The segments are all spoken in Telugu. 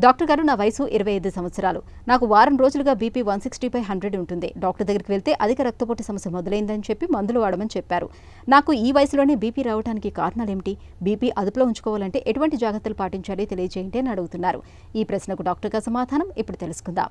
డాక్టర్ గారు నా వయసు ఇరవై ఐదు సంవత్సరాలు. నాకు వారం రోజులుగా BP one sixty by hundred ఉంటుంది. డాక్టర్ దగ్గరికి వెళ్తే అధిక రక్తపోటు సమస్య మొదలైందని చెప్పి మందులు వాడమని చెప్పారు. నాకు ఈ వయసులోనే బీపీ రావడానికి కారణాలేమిటి? బీపీ అదుపులో ఉంచుకోవాలంటే ఎటువంటి జాగ్రత్తలు పాటించాలి తెలియజేయండి అని అడుగుతున్నారు. ఈ ప్రశ్నకు డాక్టర్ గారి సమాధానం ఇప్పుడు తెలుసుకుందాం.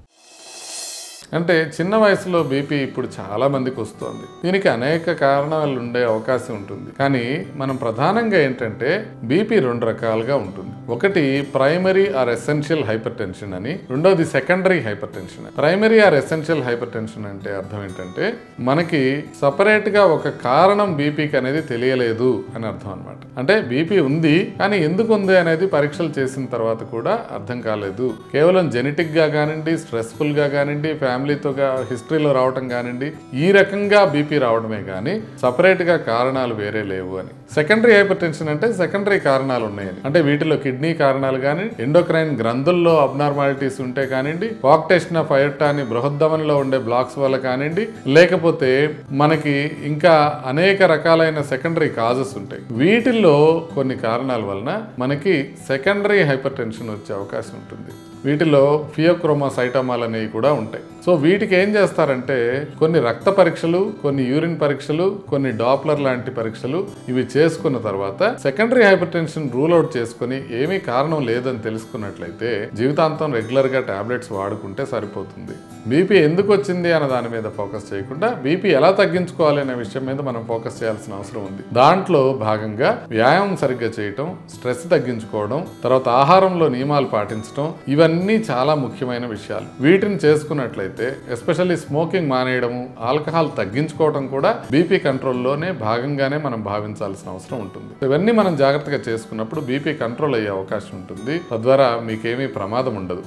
అంటే చిన్న వయసులో బీపీ ఇప్పుడు చాలా మందికి వస్తుంది. దీనికి అనేక కారణాలు ఉండే అవకాశం ఉంటుంది. కానీ మనం ప్రధానంగా ఏంటంటే బీపీ రెండు రకాలుగా ఉంటుంది. ఒకటి primary or essential hypertension అని రెండోది secondary hypertension primary or essential hypertension అంటే అర్థం ఏంటంటే మనకి సపరేట్గా ఒక కారణం బీపీకి అనేది తెలియలేదు అని అర్థం అనమాట అంటే బీపీ ఉంది కానీ ఎందుకు ఉంది అనేది పరీక్షలు చేసిన తర్వాత కూడా అర్థం కాలేదు. కేవలం జెనెటిక్గా కానివ్వండి స్ట్రెస్ఫుల్గా కానివ్వండి ఫ్యామిలీతో హిస్టరీలో రావటం కానివ్వండి ఈ రకంగా బీపీ రావడమే కానీ సపరేట్గా కారణాలు వేరే లేవు అని. సెకండరీ హైపర్ టెన్షన్ అంటే సెకండరీ కారణాలు ఉన్నాయని. అంటే వీటిలో కిడ్నీ కిడ్నీ కారణాలు కానీ ఎండోక్రైన్ గ్రంథుల్లో అబ్నార్మాలిటీస్ ఉంటే కానివ్వండి పాక్టేషన్ ఆఫ్ అని బృహద్దమనిలో ఉండే బ్లాక్స్ వల్ల కానివ్వండి లేకపోతే మనకి ఇంకా అనేక రకాలైన సెకండరీ కాజెస్ ఉంటాయి. వీటిల్లో కొన్ని కారణాల వలన మనకి సెకండరీ హైపర్ టెన్షన్ వచ్చే అవకాశం ఉంటుంది. వీటిలో ఫియోక్రోమాసైటమాల్ అనేవి కూడా ఉంటాయి. సో వీటికి ఏం చేస్తారంటే కొన్ని రక్త పరీక్షలు కొన్ని యూరిన్ పరీక్షలు కొన్ని డాప్లర్ లాంటి పరీక్షలు ఇవి చేసుకున్న తర్వాత secondary hypertension rule out చేసుకుని ఏమీ కారణం లేదని తెలుసుకున్నట్లయితే జీవితాంతం రెగ్యులర్గా ట్యాబ్లెట్స్ టాబ్లెట్స్ వాడుకుంటే సరిపోతుంది. బీపీ ఎందుకు వచ్చింది అన్న దాని మీద ఫోకస్ చేయకుండా బీపీ ఎలా తగ్గించుకోవాలి అనే విషయం మీద మనం ఫోకస్ చేయాల్సిన అవసరం ఉంది. దాంట్లో భాగంగా వ్యాయామం సరిగ్గా చేయటం స్ట్రెస్ తగ్గించుకోవడం తర్వాత ఆహారంలో నియమాలు పాటించడం ఇవన్నీ చాలా ముఖ్యమైన విషయాలు. వీటిని చేసుకున్నట్లయితే ఎస్పెషల్లీ స్మోకింగ్ మానేయడము ఆల్కహాల్ తగ్గించుకోవడం కూడా బీపీ కంట్రోల్లోనే భాగంగానే మనం భావించాల్సిన అవసరం ఉంటుంది. ఇవన్నీ మనం జాగ్రత్తగా చేసుకున్నప్పుడు బీపీ కంట్రోల్ అయ్యే అవకాశం ఉంటుంది. తద్వారా మీకేమీ ప్రమాదం ఉండదు.